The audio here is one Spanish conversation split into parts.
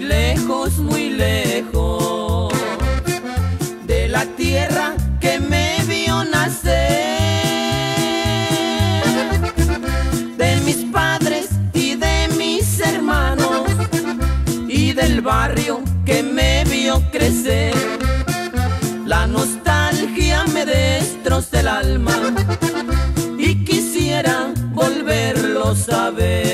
lejos, muy lejos de la tierra que me vio nacer, de mis padres y de mis hermanos y del barrio que me vio crecer. La nostalgia me destroza el alma y quisiera volverlo a ver.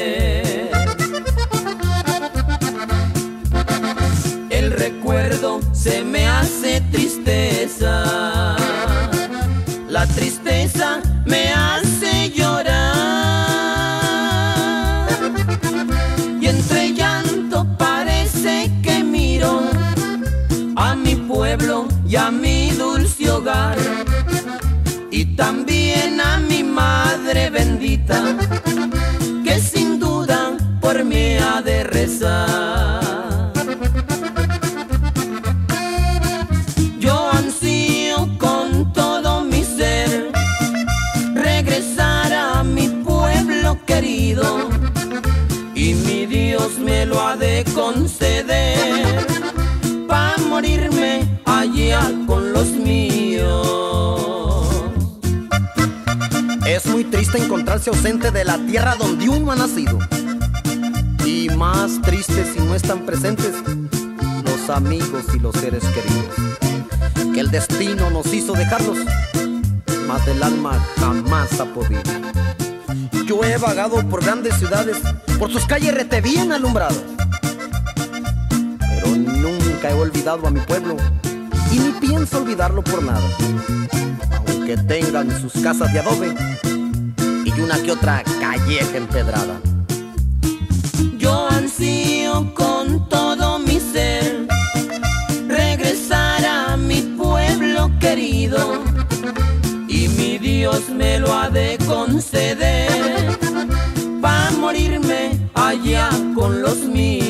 Se me hace tristeza, la tristeza me hace llorar. Y entre llanto parece que miro a mi pueblo y a mi dulce hogar. Y también a mi madre bendita que sin duda por mí ha de rezar. Y mi Dios me lo ha de conceder para morirme allá con los míos. Es muy triste encontrarse ausente de la tierra donde uno ha nacido. Y más triste si no están presentes los amigos y los seres queridos. Que el destino nos hizo dejarlos, mas el alma jamás ha podido. Yo he vagado por grandes ciudades, por sus calles rete bien alumbradas. Pero nunca he olvidado a mi pueblo y ni pienso olvidarlo por nada. Aunque tengan sus casas de adobe y una que otra calleja empedrada. Dios me lo ha de conceder para morirme allá con los míos.